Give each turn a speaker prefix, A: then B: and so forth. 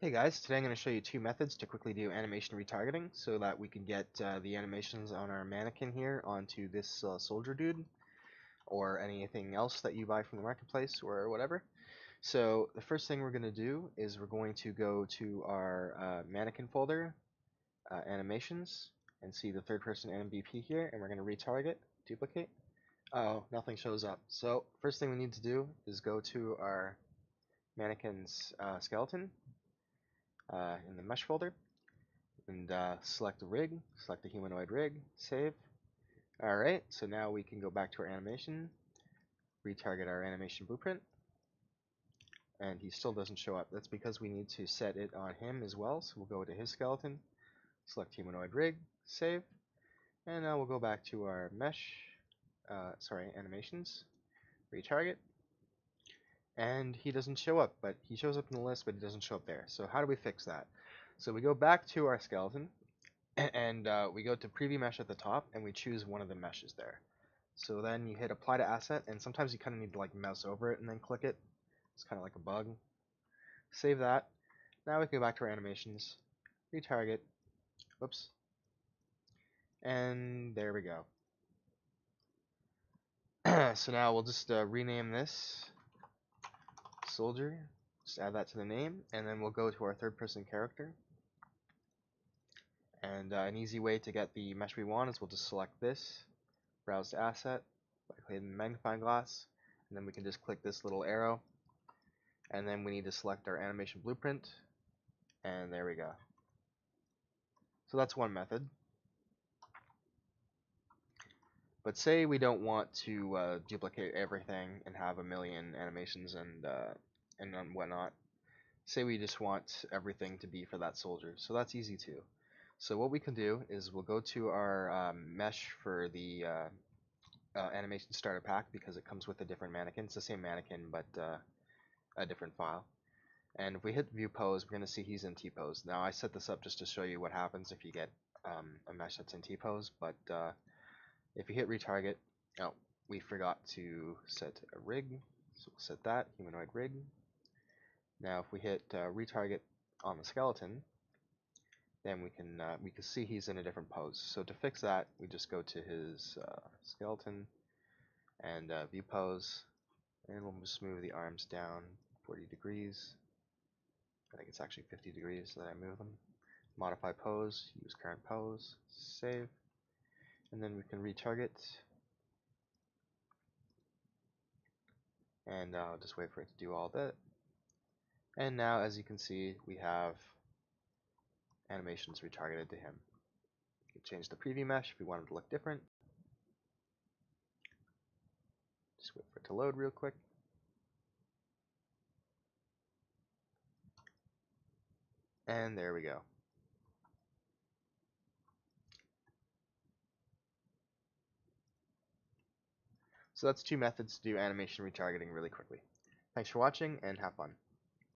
A: Hey guys, today I'm going to show you two methods to quickly do animation retargeting so that we can get uh, the animations on our mannequin here onto this uh, soldier dude or anything else that you buy from the marketplace or whatever. So the first thing we're going to do is we're going to go to our uh, mannequin folder, uh, animations, and see the third person MVP here and we're going to retarget, duplicate. Oh, nothing shows up. So first thing we need to do is go to our mannequin's uh, skeleton uh, in the mesh folder and uh, select the rig, select the humanoid rig, save. Alright, so now we can go back to our animation, retarget our animation blueprint, and he still doesn't show up. That's because we need to set it on him as well, so we'll go to his skeleton, select humanoid rig, save, and now we'll go back to our mesh, uh, sorry, animations, retarget, and he doesn't show up, but he shows up in the list, but he doesn't show up there. So how do we fix that? So we go back to our skeleton, and uh, we go to preview mesh at the top, and we choose one of the meshes there. So then you hit apply to asset, and sometimes you kind of need to like mouse over it and then click it. It's kind of like a bug. Save that. Now we can go back to our animations, retarget, whoops, and there we go. so now we'll just uh, rename this soldier. Just add that to the name, and then we'll go to our third person character. And uh, an easy way to get the mesh we want is we'll just select this, browse to asset, by clicking the magnifying glass, and then we can just click this little arrow, and then we need to select our animation blueprint, and there we go. So that's one method. But say we don't want to uh, duplicate everything and have a million animations and uh, and whatnot. Say we just want everything to be for that soldier. So that's easy too. So what we can do is we'll go to our um, mesh for the uh, uh, animation starter pack because it comes with a different mannequin. It's the same mannequin but uh, a different file. And if we hit view pose, we're going to see he's in T-pose. Now I set this up just to show you what happens if you get um, a mesh that's in T-pose, but uh, if you hit retarget, oh, we forgot to set a rig, so we'll set that, humanoid rig, now if we hit uh, retarget on the skeleton, then we can uh, we can see he's in a different pose. So to fix that, we just go to his uh, skeleton and uh, view pose, and we'll just move the arms down 40 degrees. I think it's actually 50 degrees that I move them. Modify pose, use current pose, save, and then we can retarget. And uh, I'll just wait for it to do all that. And now, as you can see, we have animations retargeted to him. You can change the preview mesh if you want it to look different. Just wait for it to load real quick. And there we go. So that's two methods to do animation retargeting really quickly. Thanks for watching and have fun.